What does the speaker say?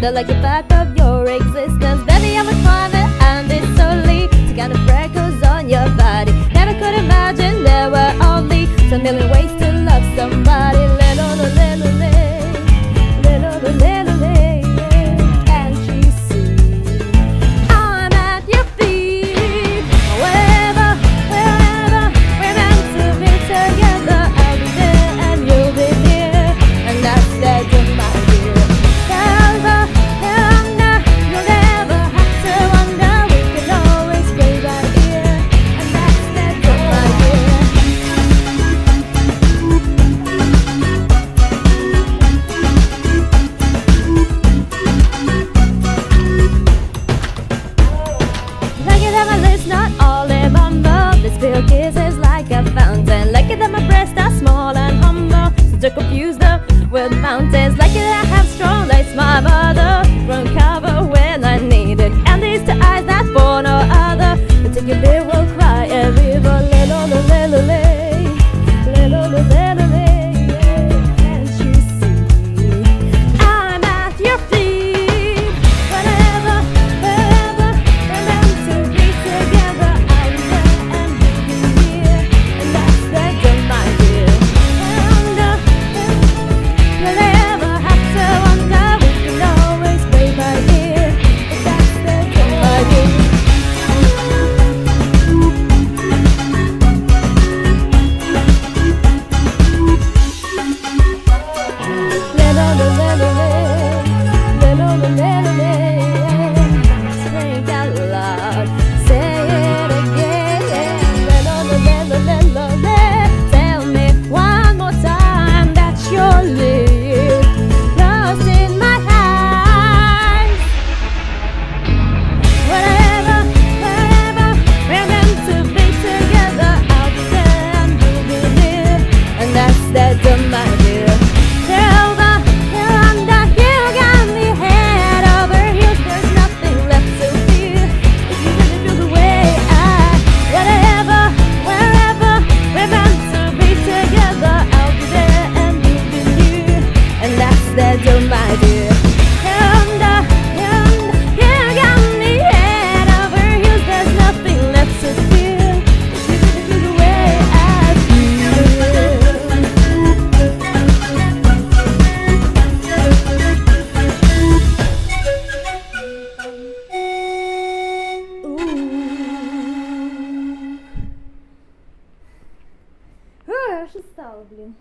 The lucky path of Regular and strong, that's my mother. From cover when I need it. And these two eyes, that for no other. I Take a bit достала, блин.